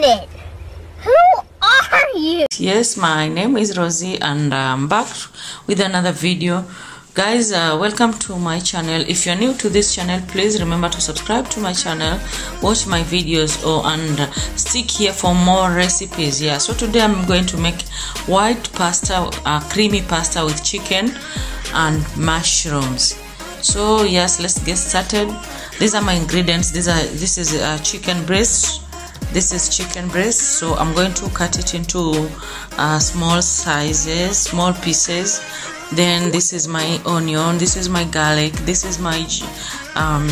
minute. Who are you? Yes, my name is Rosie and I'm back with another video. Guys, uh, welcome to my channel. If you're new to this channel, please remember to subscribe to my channel, watch my videos, or and uh, stick here for more recipes. Yeah, so today I'm going to make white pasta, uh, creamy pasta with chicken and mushrooms. So yes, let's get started. These are my ingredients. These are this is uh, chicken breast this is chicken breast so i'm going to cut it into uh, small sizes small pieces. Then this is my onion this is my garlic this is my um,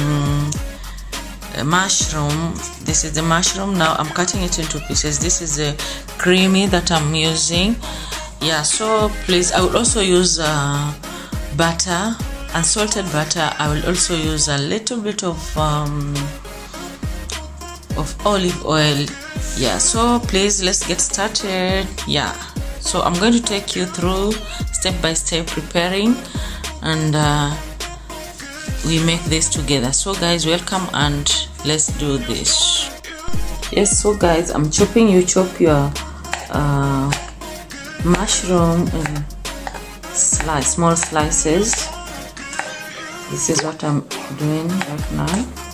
mushroom. This is the mushroom. Now i'm cutting it into pieces. This is the creamy that i'm using. Yeah so please i will also use uh, butter unsalted butter. I will also use a little bit of um, of olive oil. Yeah so please let's get started. Yeah so i'm going to take you through step by step preparing and uh, we make this together. So guys welcome and let's do this. Yes so guys i'm chopping you chop your uh, mushroom in slice small slices. This is what i'm doing right now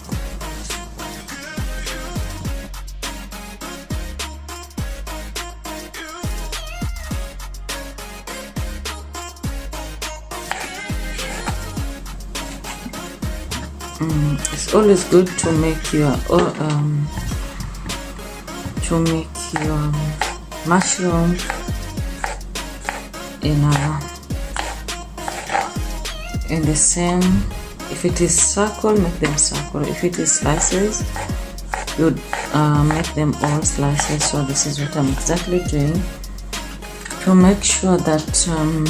Mm, it's always good to make your um, to make your mushroom in a in the same if it is circle make them circle. If it is slices you uh, make them all slices. So this is what I'm exactly doing to make sure that um,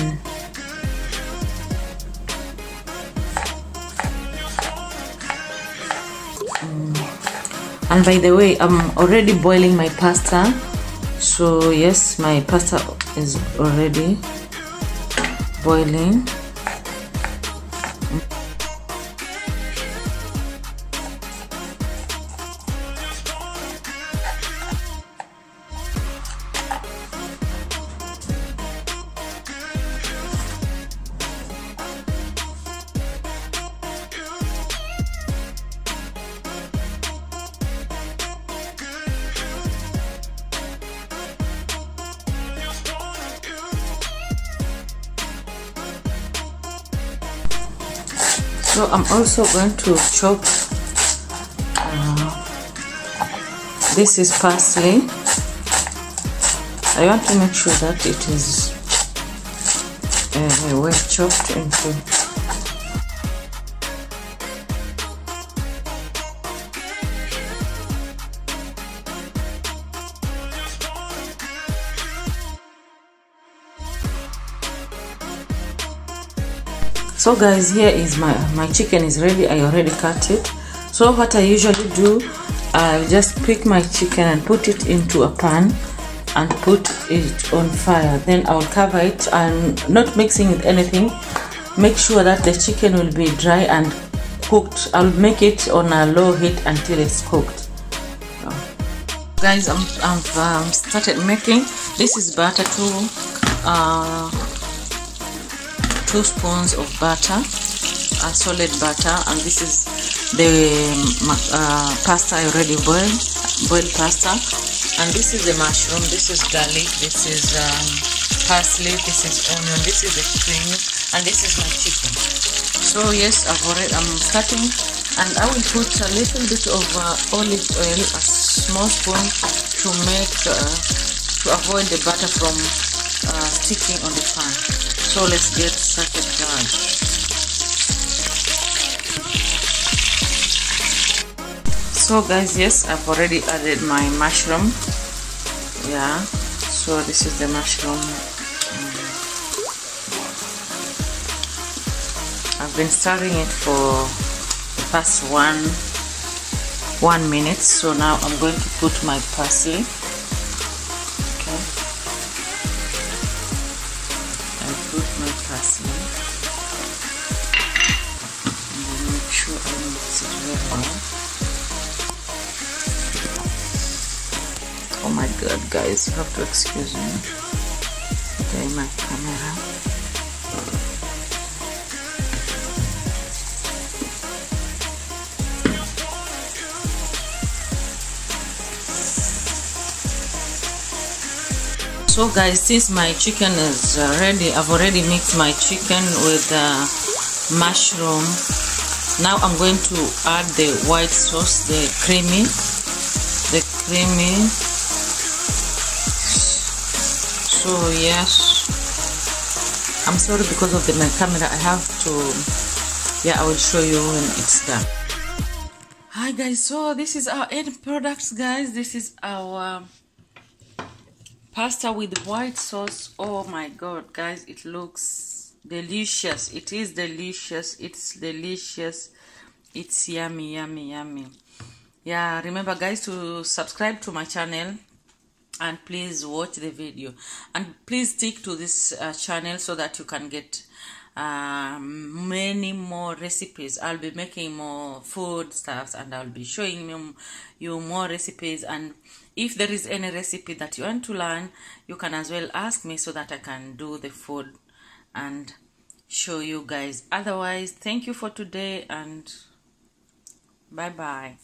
and by the way i'm already boiling my pasta. So yes my pasta is already boiling so I'm also going to chop uh, this is parsley. I want to make sure that it is uh, well chopped into so guys here is my my chicken is ready. I already cut it. So what i usually do i just pick my chicken and put it into a pan and put it on fire. Then i'll cover it and not mixing with anything. Make sure that the chicken will be dry and cooked. I'll make it on a low heat until it's cooked. Guys i'm i've um, started making. This is butter too. Uh, two spoons of butter a solid butter and this is the uh, pasta I already boiled boiled pasta. And this is the mushroom this is garlic this is um, parsley this is onion this is the cream and this is my chicken. So yes I've already I'm cutting and I will put a little bit of uh, olive oil a small spoon to make uh, to avoid the butter from uh, sticking on the pan. So let's get started guys. So guys yes i've already added my mushroom. Yeah. So this is the mushroom. I've been stirring it for the past one one minute. So now i'm going to put my parsley mix my god guys you have to excuse me. Okay my camera. So guys since my chicken is uh, ready i've already mixed my chicken with uh, mushroom now i'm going to add the white sauce the creamy the creamy so yes i'm sorry because of the my camera. I have to yeah i will show you when it's done. Hi guys so this is our end products guys. This is our pasta with white sauce. Oh my god guys it looks delicious. It is delicious. It's delicious. It's yummy yummy yummy. Yeah remember guys to subscribe to my channel and please watch the video. And please stick to this uh, channel so that you can get uh, many more recipes. I'll be making more food stuffs and i'll be showing you more recipes. And if there is any recipe that you want to learn you can as well ask me so that i can do the food and show you guys. Otherwise thank you for today and bye bye